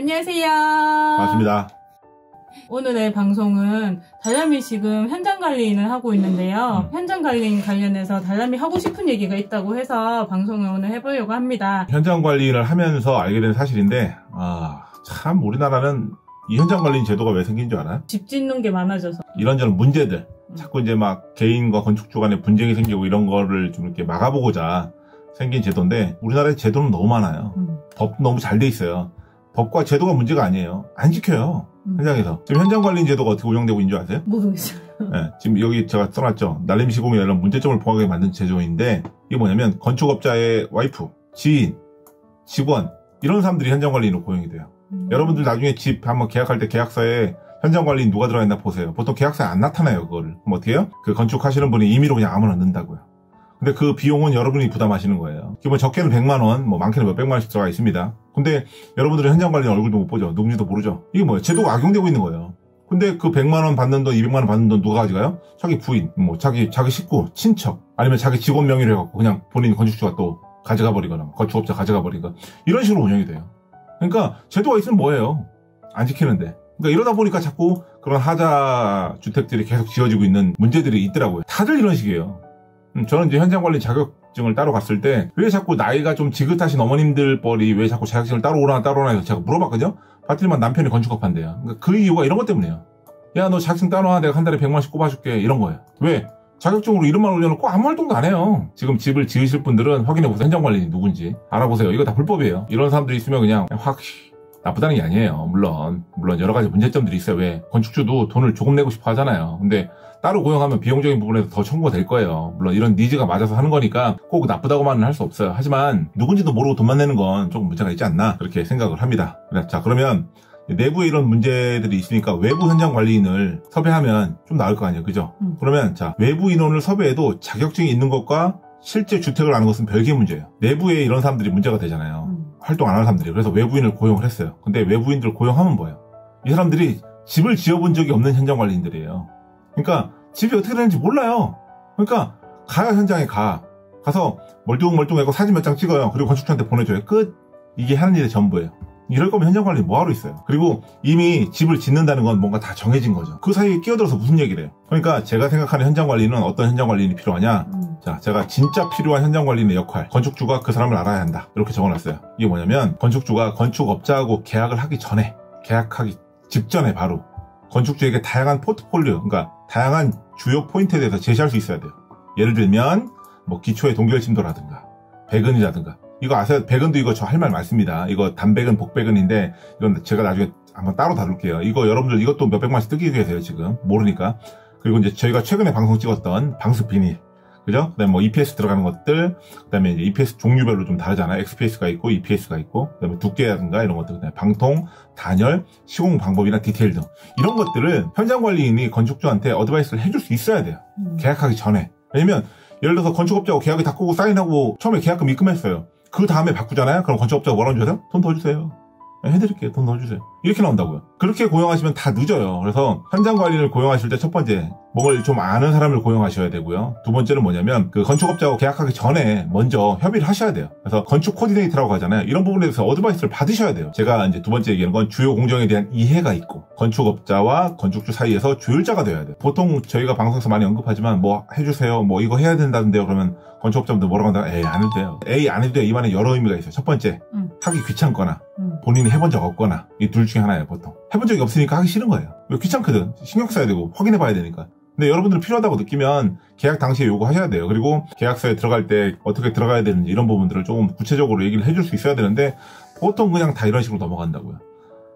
안녕하세요. 반갑습니다. 오늘의 방송은 달라미 지금 현장 관리인을 하고 있는데요. 음. 현장 관리인 관련해서 달라미 하고 싶은 얘기가 있다고 해서 방송을 오늘 해보려고 합니다. 현장 관리를 하면서 알게 된 사실인데, 아, 참 우리나라는 이 현장 관리인 제도가 왜 생긴 줄 알아요? 집 짓는 게 많아져서. 이런저런 문제들, 자꾸 이제 막 개인과 건축주 간에 분쟁이 생기고 이런 거를 좀 이렇게 막아보고자 생긴 제도인데, 우리나라의 제도는 너무 많아요. 음, 법 너무 잘 돼 있어요. 법과 제도가 문제가 아니에요. 안 지켜요. 음. 현장에서. 지금 현장 관리인 제도가 어떻게 운영되고 있는 줄 아세요? 모르겠어요. 예, 지금 여기 제가 써놨죠. 날림 시공에 이런 문제점을 보하게 만든 제도인데 이게 뭐냐면 건축업자의 와이프, 지인, 직원 이런 사람들이 현장 관리인으로 고용이 돼요. 음. 여러분들 나중에 집 한번 계약할 때 계약서에 현장 관리인 누가 들어가 있나 보세요. 보통 계약서에 안 나타나요, 그거를. 그럼 어떻게 해요? 그 건축하시는 분이 임의로 그냥 아무나 넣는다고요. 근데 그 비용은 여러분이 부담하시는 거예요. 기본 적게는 100만 원, 뭐 많게는 몇백만 원씩 들어가 있습니다. 근데 여러분들은 현장 관리인 얼굴도 못 보죠. 누군지도 모르죠. 이게 뭐예요? 제도가 악용되고 있는 거예요. 근데 그 100만 원 받는 돈, 200만 원 받는 돈 누가 가져가요? 자기 부인, 뭐 자기 자기 식구, 친척, 아니면 자기 직원 명의로 해갖고 그냥 본인 건축주가 또 가져가 버리거나 건축업자 가져가 버리거나 이런 식으로 운영이 돼요. 그러니까 제도가 있으면 뭐예요? 안 지키는데. 그러니까 이러다 보니까 자꾸 그런 하자 주택들이 계속 지어지고 있는 문제들이 있더라고요. 다들 이런 식이에요. 음, 저는 이제 현장 관리 자격 증을 따로 갔을 때 왜 자꾸 나이가 좀 지긋하신 어머님들 뻘이 왜 자꾸 자격증을 따로 오나 따로 오나 해서 제가 물어봤거든요. 봤더니만 남편이 건축업한대요. 그러니까 그 이유가 이런 것 때문이에요. 야 너 자격증 따놔 내가 한 달에 100만원씩 꼽아줄게 이런 거예요. 왜? 자격증으로 이름만 올려놓고 아무 활동도 안 해요. 지금 집을 지으실 분들은 확인해보세요. 현장관리인이 누군지 알아보세요. 이거 다 불법이에요. 이런 사람들이 있으면 그냥 확 나쁘다는 게 아니에요. 물론 물론 여러 가지 문제점들이 있어요. 왜? 건축주도 돈을 조금 내고 싶어 하잖아요. 근데 따로 고용하면 비용적인 부분에서 더 청구가 될 거예요. 물론 이런 니즈가 맞아서 하는 거니까 꼭 나쁘다고만은 할 수 없어요. 하지만 누군지도 모르고 돈만 내는 건 조금 문제가 있지 않나 그렇게 생각을 합니다. 그래, 자 그러면 내부에 이런 문제들이 있으니까 외부 현장 관리인을 섭외하면 좀 나을 거 아니에요. 그죠? 음. 그러면 자 외부 인원을 섭외해도 자격증이 있는 것과 실제 주택을 아는 것은 별개의 문제예요. 내부에 이런 사람들이 문제가 되잖아요. 음. 활동 안 하는 사람들이. 그래서 외부인을 고용을 했어요. 근데 외부인들 고용하면 뭐예요? 이 사람들이 집을 지어본 적이 없는 현장 관리인들이에요. 그러니까 집이 어떻게 되는지 몰라요. 그러니까 가요 현장에 가. 가서 멀뚱멀뚱하고 사진 몇 장 찍어요. 그리고 건축주한테 보내줘요. 끝. 이게 하는 일의 전부예요. 이럴 거면 현장 관리 뭐하러 있어요? 그리고 이미 집을 짓는다는 건 뭔가 다 정해진 거죠. 그 사이에 끼어들어서 무슨 얘기를 해요? 그러니까 제가 생각하는 현장 관리는 어떤 현장 관리인이 필요하냐? 음. 자, 제가 진짜 필요한 현장 관리인의 역할. 건축주가 그 사람을 알아야 한다. 이렇게 적어놨어요. 이게 뭐냐면, 건축주가 건축업자하고 계약을 하기 전에, 계약하기 직전에 바로, 건축주에게 다양한 포트폴리오, 그러니까 다양한 주요 포인트에 대해서 제시할 수 있어야 돼요. 예를 들면, 뭐, 기초의 동결심도라든가, 배근이라든가. 이거 아세요? 배근도 이거 저 할 말 많습니다. 이거 단배근, 복배근인데, 이건 제가 나중에 한번 따로 다룰게요. 이거 여러분들 이것도 몇백만씩 뜨기 계세요, 지금. 모르니까. 그리고 이제 저희가 최근에 방송 찍었던 방수 비닐. 그죠? 그 다음에 뭐 EPS 들어가는 것들, 그 다음에 이제 EPS 종류별로 좀 다르잖아요. XPS가 있고, EPS가 있고, 그 다음에 두께라든가 이런 것들, 그다음에 방통, 단열, 시공 방법이나 디테일 등. 이런 것들을 현장 관리인이 건축주한테 advice를 해줄 수 있어야 돼요. 음. 계약하기 전에. 왜냐면, 예를 들어서 건축업자하고 계약서 다 쓰고 사인하고 처음에 계약금 입금했어요. 그 다음에 바꾸잖아요? 그럼 건축업자가 뭐라고 주세요? 돈 더 주세요. 네, 해드릴게요. 돈더 주세요. 이렇게 나온다고요. 그렇게 고용하시면 다 늦어요. 그래서 현장 관리를 고용하실 때 첫 번째, 뭘좀 아는 사람을 고용하셔야 되고요. 두 번째는 뭐냐면, 그 건축업자하고 계약하기 전에 먼저 협의를 하셔야 돼요. 그래서 건축 코디네이터라고 하잖아요. 이런 부분에 대해서 advice를 받으셔야 돼요. 제가 이제 두 번째 얘기하는 건 주요 공정에 대한 이해가 있고, 건축업자와 건축주 사이에서 조율자가 되어야 돼요. 보통 저희가 방송에서 많이 언급하지만, 뭐 해주세요, 뭐 이거 해야 된다는데요. 그러면 건축업자분들 뭐라고 한다? 에이, 안 해도 돼요. 에이, 안 해도 돼요. 이 말에 여러 의미가 있어요. 첫 번째, 음. 하기 귀찮거나, 음. 본인이 해본 적 없거나 이 둘 중에 하나예요 보통. 해본 적이 없으니까 하기 싫은 거예요. 왜 귀찮거든? 신경 써야 되고 확인해 봐야 되니까. 근데 여러분들 필요하다고 느끼면 계약 당시에 요구하셔야 돼요. 그리고 계약서에 들어갈 때 어떻게 들어가야 되는지 이런 부분들을 조금 구체적으로 얘기를 해줄 수 있어야 되는데 보통 그냥 다 이런 식으로 넘어간다고요.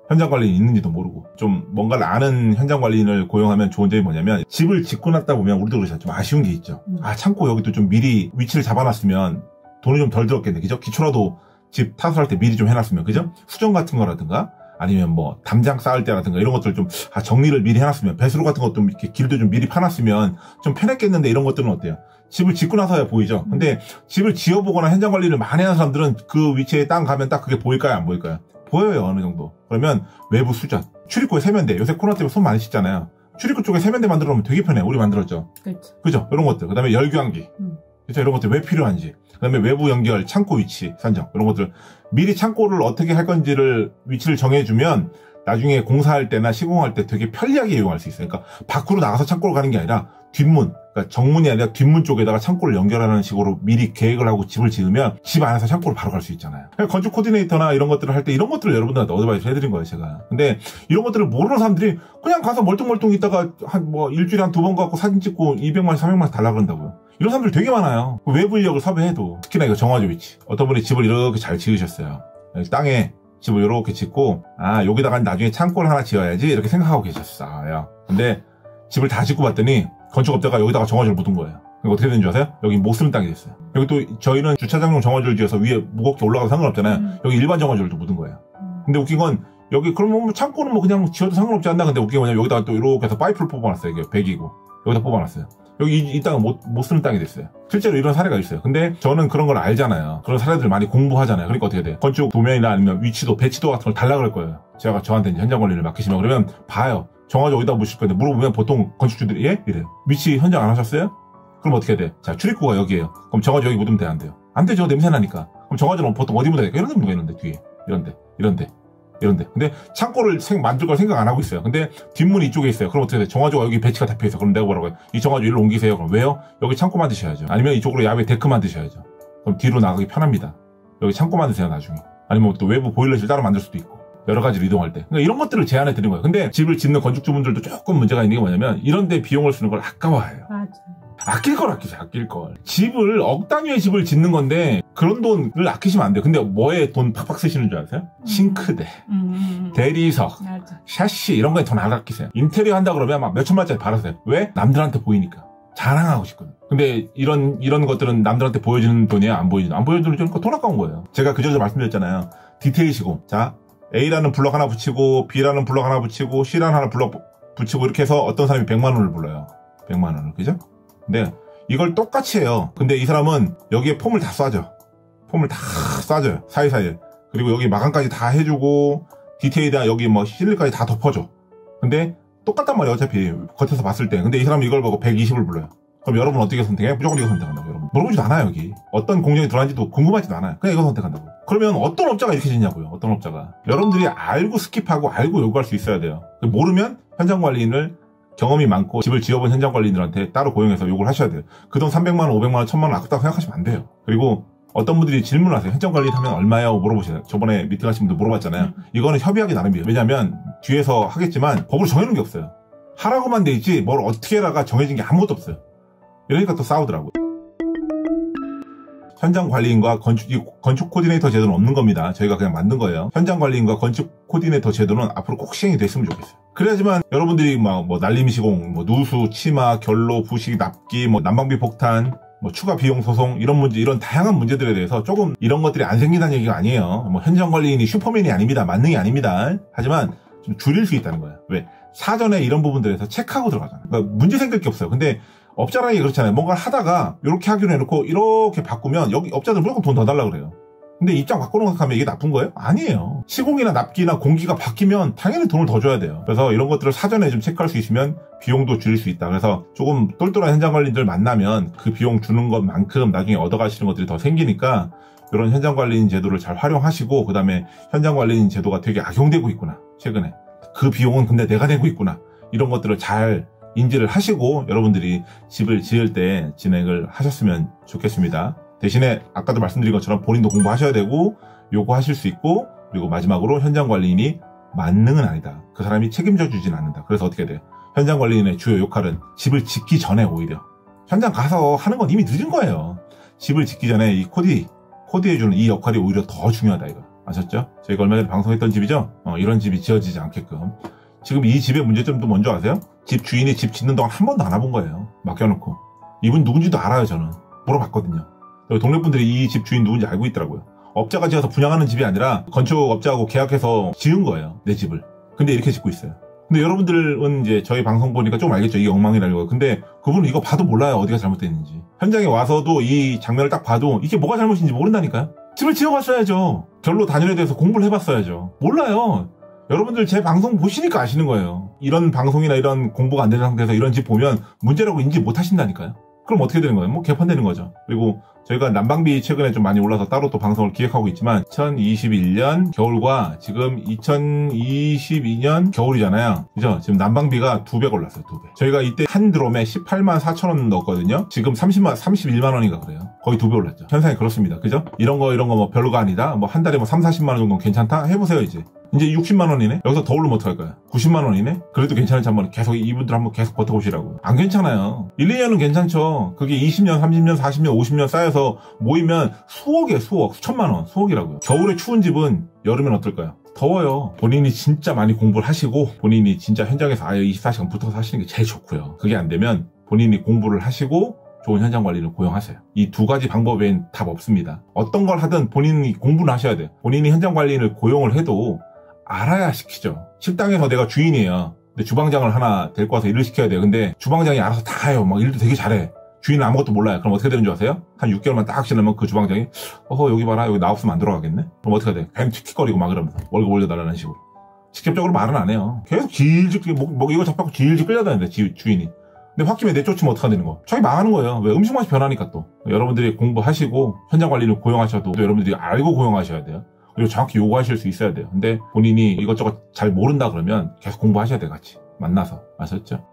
현장 관리인 있는지도 모르고. 좀 뭔가를 아는 현장 관리인을 고용하면 좋은 점이 뭐냐면 집을 짓고 났다 보면 우리도 그렇죠. 좀 아쉬운 게 있죠. 음. 아 참고 여기도 좀 미리 위치를 잡아놨으면 돈이 좀 덜 들었겠네. 그죠? 기초라도 집 타설할 때 미리 좀 해놨으면 그죠? 수정 같은 거라든가 아니면 뭐 담장 쌓을 때라든가 이런 것들 좀 아, 정리를 미리 해놨으면 배수로 같은 것도 이렇게 길도 좀 미리 파놨으면 좀 편했겠는데 이런 것들은 어때요? 집을 짓고 나서야 보이죠. 근데 집을 지어보거나 현장 관리를 많이 하는 사람들은 그 위치에 땅 가면 딱 그게 보일까요? 안 보일까요? 보여요 어느 정도. 그러면 외부 수전, 출입구에 세면대. 요새 코로나 때문에 손 많이 씻잖아요. 출입구 쪽에 세면대 만들어 놓으면 되게 편해. 우리 만들었죠. 그렇죠. 그죠? 이런 것들. 그 다음에 열교환기. 음. 그죠? 이런 것들 왜 필요한지. 그다음에 외부 연결, 창고 위치 선정 이런 것들 미리 창고를 어떻게 할 건지를 위치를 정해주면 나중에 공사할 때나 시공할 때 되게 편리하게 이용할 수 있어요. 그러니까 밖으로 나가서 창고를 가는 게 아니라 뒷문, 그러니까 정문이 아니라 뒷문 쪽에다가 창고를 연결하는 식으로 미리 계획을 하고 집을 지으면 집 안에서 창고를 바로 갈 수 있잖아요. 건축 코디네이터나 이런 것들을 할 때 이런 것들을 여러분들한테 advice 해드린 거예요, 제가. 근데 이런 것들을 모르는 사람들이 그냥 가서 멀뚱멀뚱 있다가 한 뭐 일주일에 한 두번 갖고 사진 찍고 200만 원, 300만 원 달라 그런다고요. 이런 사람들 되게 많아요. 그 외부 인력을 섭외해도 특히나 이거 정화조 위치. 어떤 분이 집을 이렇게 잘 지으셨어요. 땅에 집을 이렇게 짓고 아 여기다가 나중에 창고를 하나 지어야지 이렇게 생각하고 계셨어요. 근데 집을 다 짓고 봤더니 건축업자가 여기다가 정화조를 묻은 거예요. 어떻게 되는 줄 아세요? 여기 못 쓰는 땅이 됐어요. 여기 또 저희는 주차장용 정화조를 지어서 위에 무겁게 올라가도 상관없잖아요. 음. 여기 일반 정화조를 또 묻은 거예요. 음. 근데 웃긴 건 여기 그러면 뭐 창고는 뭐 그냥 지어도 상관없지 않나? 근데 웃긴 건 뭐냐면 여기다가 또 이렇게 해서 파이프를 뽑아놨어요. 이게 100이고 여기다 뽑아놨어요. 여기 이, 이 땅은 못, 못 쓰는 땅이 됐어요. 실제로 이런 사례가 있어요. 근데 저는 그런 걸 알잖아요. 그런 사례들 많이 공부하잖아요. 그러니까 어떻게 돼? 건축 도면이나 아니면 위치도 배치도 같은 걸 달라 그럴 거예요. 제가 저한테 현장 관리를 맡기시면 그러면 봐요. 정화조 어디다 묻실 건데 물어보면 보통 건축주들이 예? 이래요. 위치 현장 안 하셨어요? 그럼 어떻게 돼? 자, 출입구가 여기에요. 그럼 정화조 여기 묻으면 돼, 안 돼요? 안 되죠. 냄새 나니까. 그럼 정화조는 보통 어디 묻어야 될까? 이런 데 묻어야 있는데, 뒤에. 이런데, 이런데, 이런데. 근데 창고를 생, 만들 걸 생각 안 하고 있어요. 근데 뒷문이 이쪽에 있어요. 그럼 어떻게 돼? 정화조가 여기 배치가 잡혀 있어. 그럼 내가 뭐라고 해요? 이 정화조 일로 옮기세요. 그럼 왜요? 여기 창고 만드셔야죠. 아니면 이쪽으로 야외 데크 만드셔야죠. 그럼 뒤로 나가기 편합니다. 여기 창고 만드세요, 나중에. 아니면 또 외부 보일러실 따로 만들 수도 있고. 여러 가지로 이동할 때. 그러니까 이런 것들을 제안해 드린 거예요. 근데 집을 짓는 건축주분들도 조금 문제가 있는 게 뭐냐면 이런 데 비용을 쓰는 걸 아까워해요. 맞아요. 아낄 걸 아끼세요, 아낄 걸. 집을, 억 단위의 집을 짓는 건데, 그런 돈을 아끼시면 안 돼요. 근데 뭐에 돈 팍팍 쓰시는 줄 아세요? 싱크대, 음, 음, 음. 대리석, 맞아. 샤시, 이런 거에 돈 안 아끼세요. 인테리어 한다 그러면 막 몇천만짜리 받으세요. 왜? 남들한테 보이니까. 자랑하고 싶거든. 근데 이런, 이런 것들은 남들한테 보여주는 돈이야? 안 보여주는, 안 보여주는 돈이니까 돈 아까운 거예요. 제가 그전에 말씀드렸잖아요. 디테일 시공. 자, A라는 블럭 하나 붙이고, B라는 블럭 하나 붙이고, C라는 하나 블럭 붙이고, 이렇게 해서 어떤 사람이 100만 원을 불러요. 100만 원을. 그죠? 근데 이걸 똑같이 해요. 근데 이 사람은 여기에 폼을 다 쏴줘. 폼을 다 쏴줘요. 사이사이에. 그리고 여기 마감까지 다 해주고 디테일이나 여기 뭐 실리까지 다 덮어줘. 근데 똑같단 말이에요. 어차피 겉에서 봤을 때. 근데 이 사람은 이걸 보고 120을 불러요. 그럼 여러분 어떻게 선택해? 무조건 이거 선택한다고 여러분. 물어보지도 않아요 여기. 어떤 공정이 들어간지도 궁금하지도 않아요. 그냥 이거 선택한다고. 그러면 어떤 업자가 이렇게 짓냐고요. 어떤 업자가. 여러분들이 알고 skip하고 알고 요구할 수 있어야 돼요. 모르면 현장 관리인을 경험이 많고 집을 지어본 현장 관리인들한테 따로 고용해서 요구를 하셔야 돼요. 그 돈 300만 원, 500만 원, 1000만 원 아깝다고 생각하시면 안 돼요. 그리고 어떤 분들이 질문을 하세요. 현장 관리 하면 얼마예요? 물어보시나요? 저번에 미팅 하신 분들 물어봤잖아요. 이거는 협의하기 나름이에요. 왜냐면 뒤에서 하겠지만 법으로 정해놓은 게 없어요. 하라고만 돼 있지 뭘 어떻게 해라가 정해진 게 아무것도 없어요. 이러니까 또 싸우더라고요. 현장 관리인과 건축, 이 건축 코디네이터 제도는 없는 겁니다. 저희가 그냥 만든 거예요. 현장 관리인과 건축 코디네이터 제도는 앞으로 꼭 시행이 됐으면 좋겠어요. 그래야지만 여러분들이 막 뭐 날림 시공, 뭐 누수, 치마, 결로, 부식, 납기, 뭐 난방비 폭탄, 뭐 추가 비용 소송 이런 문제 이런 다양한 문제들에 대해서 조금 이런 것들이 안 생긴다는 얘기가 아니에요. 뭐 현장 관리인이 슈퍼맨이 아닙니다. 만능이 아닙니다. 하지만 좀 줄일 수 있다는 거예요. 왜? 사전에 이런 부분들에서 체크하고 들어가잖아요. 그러니까 문제 생길 게 없어요. 근데 게 그렇잖아요. 뭔가를 하다가 이렇게 하기로 해놓고 이렇게 바꾸면 여기 업자들 무조건 돈 더 달라 그래요. 근데 입장 바꿔놓고 하면 이게 나쁜 거예요? 아니에요. 시공이나 납기나 공기가 바뀌면 당연히 돈을 더 줘야 돼요. 그래서 이런 것들을 사전에 좀 체크할 수 있으면 비용도 줄일 수 있다. 그래서 조금 똘똘한 현장 관리인들 만나면 그 비용 주는 것만큼 나중에 얻어가시는 것들이 더 생기니까 이런 현장 관리인 제도를 잘 활용하시고 그다음에 현장 관리인 제도가 되게 악용되고 있구나. 최근에. 그 비용은 근데 내가 내고 있구나. 이런 것들을 잘 인지를 하시고 여러분들이 집을 지을 때 진행을 하셨으면 좋겠습니다. 대신에 아까도 말씀드린 것처럼 본인도 공부하셔야 되고 요구하실 수 있고 그리고 마지막으로 현장 관리인이 만능은 아니다. 그 사람이 책임져 주진 않는다. 그래서 어떻게 돼요? 현장 관리인의 주요 역할은 집을 짓기 전에 오히려 현장 가서 하는 건 이미 늦은 거예요. 집을 짓기 전에 이 코디 코디해주는 이 역할이 오히려 더 중요하다 이거 아셨죠? 저희가 얼마 전에 방송했던 집이죠? 어, 이런 집이 지어지지 않게끔 지금 이 집의 문제점도 먼저 아세요? 집 주인이 집 짓는 동안 한 번도 안 와본 거예요. 맡겨놓고. 이분 누군지도 알아요, 저는. 물어봤거든요. 동네 분들이 이 집 주인 누군지 알고 있더라고요. 업자가 지어서 분양하는 집이 아니라 건축업자하고 계약해서 지은 거예요. 내 집을. 근데 이렇게 짓고 있어요. 근데 여러분들은 이제 저희 방송 보니까 좀 알겠죠. 이게 엉망이라는 거. 근데 그분은 이거 봐도 몰라요. 어디가 잘못됐는지. 현장에 와서도 이 장면을 딱 봐도 이게 뭐가 잘못인지 모른다니까요. 집을 지어봤어야죠. 결로 단열에 대해서 공부를 해봤어야죠. 몰라요. 여러분들 제 방송 보시니까 아시는 거예요. 이런 방송이나 이런 공부가 안 되는 상태에서 이런 집 보면 문제라고 인지 못 하신다니까요. 그럼 어떻게 되는 거예요? 뭐 개판되는 거죠. 그리고 저희가 난방비 최근에 좀 많이 올라서 따로 또 방송을 기획하고 있지만 2021년 겨울과 지금 2022년 겨울이잖아요. 그죠? 지금 난방비가 두 배 올랐어요. 두 배. 저희가 이때 한 드롬에 18만 4천 원 넣었거든요. 지금 30만 31만 원인가 그래요. 거의 두 배 올랐죠. 현상이 그렇습니다. 그죠? 이런 거 이런 거 뭐 별로가 아니다. 뭐 한 달에 뭐 3, 40만 원 정도 괜찮다. 해 보세요 이제. 이제 60만 원이네? 여기서 더 오르면 어떡할 거야? 90만 원이네? 그래도 괜찮은지 한번 계속 이분들 한번 계속 버텨보시라고요. 안 괜찮아요. 1, 2년은 괜찮죠. 그게 20년, 30년, 40년, 50년 쌓여서 모이면 수억에 수억, 수천만 원, 수억이라고요. 겨울에 추운 집은 여름엔 어떨까요? 더워요. 본인이 진짜 많이 공부를 하시고 본인이 진짜 현장에서 아예 24시간 붙어서 하시는 게 제일 좋고요. 그게 안 되면 본인이 공부를 하시고 좋은 현장 관리를 고용하세요. 이 두 가지 방법 외엔 답 없습니다. 어떤 걸 하든 본인이 공부를 하셔야 돼요. 본인이 현장 관리를 고용을 해도 알아야 시키죠. 식당에서 내가 주인이에요. 근데 주방장을 하나 데리고 와서 일을 시켜야 돼요. 근데 주방장이 알아서 다 해요. 막 일도 되게 잘해. 주인은 아무것도 몰라요. 그럼 어떻게 되는 줄 아세요? 한 6개월만 딱 지나면 그 주방장이 어허 여기 봐라 여기 나 없으면 안 들어가겠네? 그럼 어떻게 돼? 괜히 틱틱거리고 막 이러면서 월급 올려달라는 식으로. 직접적으로 말은 안 해요. 계속 질질 목, 목 이거 잡고 질질 끌려다니는데 주인이. 근데 홧김에 내쫓으면 어떡하되는 거? 자기 망하는 거예요. 왜? 음식 맛이 변하니까 또. 여러분들이 공부하시고 현장 관리를 고용하셔도 여러분들이 알고 고용하셔야 돼요. 그리고 정확히 요구하실 수 있어야 돼요. 근데 본인이 이것저것 잘 모른다 그러면 계속 공부하셔야 돼 같이 만나서 아셨죠?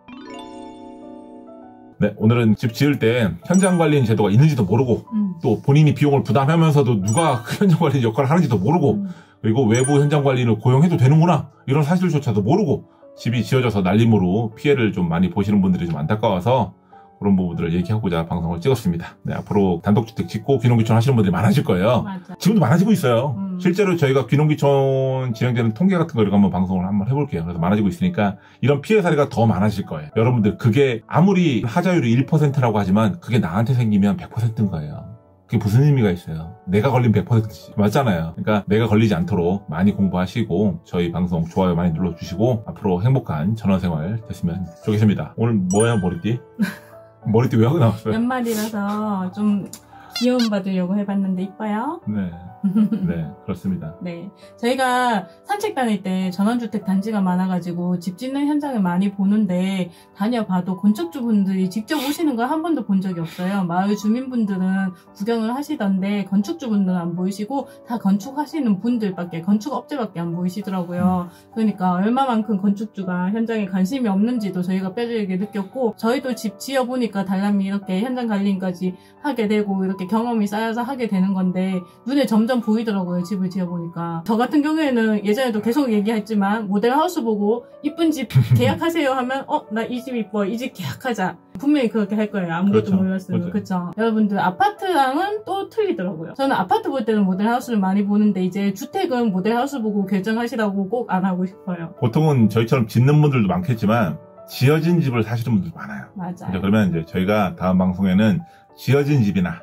네, 오늘은 집 지을 때 현장 관리인 제도가 있는지도 모르고 음. 또 본인이 비용을 부담하면서도 누가 그 현장 관리 역할을 하는지도 모르고 음. 그리고 외부 현장 관리를 고용해도 되는구나 이런 사실조차도 모르고 집이 지어져서 날림으로 피해를 좀 많이 보시는 분들이 좀 안타까워서 그런 부분들을 얘기하고자 방송을 찍었습니다. 네, 앞으로 단독주택 짓고 귀농귀촌 하시는 분들이 많아질 거예요. 맞아. 지금도 많아지고 있어요. 음. 실제로 저희가 귀농귀촌 진행되는 통계 같은 거 이런 거 한번 방송을 한번 해볼게요. 그래서 많아지고 있으니까 이런 피해 사례가 더 많아질 거예요. 여러분들 그게 아무리 하자율이 1%라고 하지만 그게 나한테 생기면 100%인 거예요. 그게 무슨 의미가 있어요? 내가 걸린 100%지. 맞잖아요. 그러니까 내가 걸리지 않도록 많이 공부하시고 저희 방송 좋아요 많이 눌러주시고 앞으로 행복한 전원생활 됐으면 좋겠습니다. 오늘 뭐야 머리띠? 머리띠 왜 하고 나왔어요? 연말이라서 좀 귀여움 받으려고 해봤는데 이뻐요? 네. 네, 그렇습니다. 네. 저희가 산책 다닐 때 전원주택 단지가 많아가지고 집 짓는 현장을 많이 보는데 다녀봐도 건축주분들이 직접 오시는 걸 한 번도 본 적이 없어요. 마을 주민분들은 구경을 하시던데 건축주분들은 안 보이시고 다 건축하시는 분들밖에 건축업체밖에 안 보이시더라고요. 그러니까 얼마만큼 건축주가 현장에 관심이 없는지도 저희가 뼈저리게 느꼈고 저희도 집 지어보니까 달람이 이렇게 현장 관리까지 하게 되고 이렇게 경험이 쌓여서 하게 되는 건데 눈에 점점 보이더라고요 집을 지어보니까. 저 같은 경우에는 예전에도 계속 얘기했지만 모델하우스 보고 이쁜 집 계약하세요 하면 어 나 이 집 이뻐 이 집 계약하자. 분명히 그렇게 할 거예요. 아무것도 그렇죠. 몰랐으면. 그렇죠. 여러분들 아파트랑은 또 틀리더라고요. 저는 아파트 볼 때는 모델하우스를 많이 보는데 이제 주택은 모델하우스 보고 결정하시라고 꼭 안 하고 싶어요. 보통은 저희처럼 짓는 분들도 많겠지만 지어진 집을 사시는 분들 많아요. 맞아 이제 그러면 이제 저희가 다음 방송에는 지어진 집이나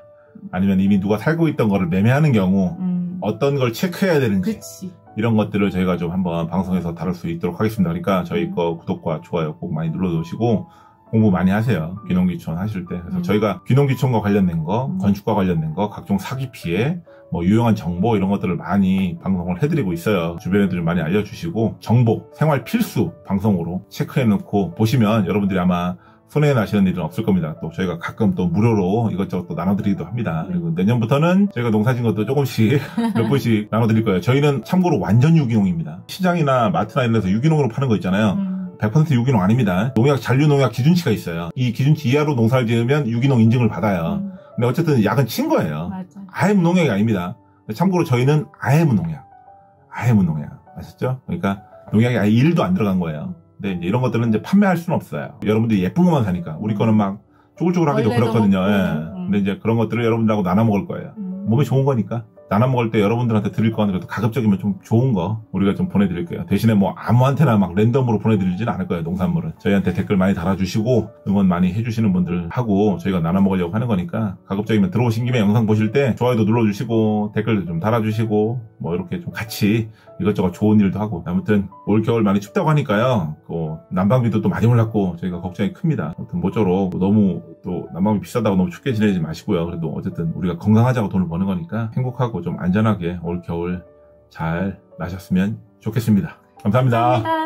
아니면 이미 누가 살고 있던 거를 매매하는 경우 음 어떤 걸 체크해야 되는지 그치 이런 것들을 저희가 좀 한번 방송에서 다룰 수 있도록 하겠습니다. 그러니까 저희 거 구독과 좋아요 꼭 많이 눌러주시고 공부 많이 하세요. 귀농귀촌 하실 때. 그래서 음. 저희가 귀농귀촌과 관련된 거, 음. 건축과 관련된 거, 각종 사기 피해, 뭐 유용한 정보 이런 것들을 많이 방송을 해드리고 있어요. 주변에도 좀 많이 알려주시고 정보, 생활 필수 방송으로 체크해놓고 보시면 여러분들이 아마 손해 나시는 일은 없을 겁니다. 또 저희가 가끔 또 무료로 이것저것 또 나눠드리기도 합니다. 네. 그리고 내년부터는 저희가 농사진 것도 조금씩 몇 분씩 나눠드릴 거예요. 저희는 참고로 완전 유기농입니다. 시장이나 마트나 이런 데서 유기농으로 파는 거 있잖아요. 음. 100% 유기농 아닙니다. 농약, 잔류농약 기준치가 있어요. 이 기준치 이하로 농사를 지으면 유기농 인증을 받아요. 음. 근데 어쨌든 약은 친 거예요. 맞아 아예 무농약이 아닙니다. 참고로 저희는 아예 무농약. 아예 무농약. 아셨죠? 그러니까 농약이 아예 1도 안 들어간 거예요. 이제 이런 것들은 이제 판매할 수는 없어요. 여러분들이 예쁜 것만 사니까. 우리 거는 막 쪼글쪼글하기도 그렇거든요. 먹고, 예. 음. 근데 이제 그런 것들을 여러분들하고 나눠 먹을 거예요. 음. 몸에 좋은 거니까. 나눠 먹을 때 여러분들한테 드릴 거는 그래도 가급적이면 좀 좋은 거 우리가 좀 보내드릴게요. 대신에 뭐 아무한테나 막 랜덤으로 보내드리진 않을 거예요. 농산물은. 저희한테 댓글 많이 달아주시고 응원 많이 해주시는 분들 하고 저희가 나눠 먹으려고 하는 거니까 가급적이면 들어오신 김에 영상 보실 때 좋아요도 눌러주시고 댓글도 좀 달아주시고 뭐 이렇게 좀 같이 이것저것 좋은 일도 하고 아무튼 올 겨울 많이 춥다고 하니까요. 그 난방비도 또 많이 올랐고 저희가 걱정이 큽니다. 아무튼 모쪼록 너무 또 난방비 비싸다고 너무 춥게 지내지 마시고요. 그래도 어쨌든 우리가 건강하자고 돈을 버는 거니까 행복하고 좀 안전하게 올 겨울 잘 나셨으면 좋겠습니다. 감사합니다. 감사합니다.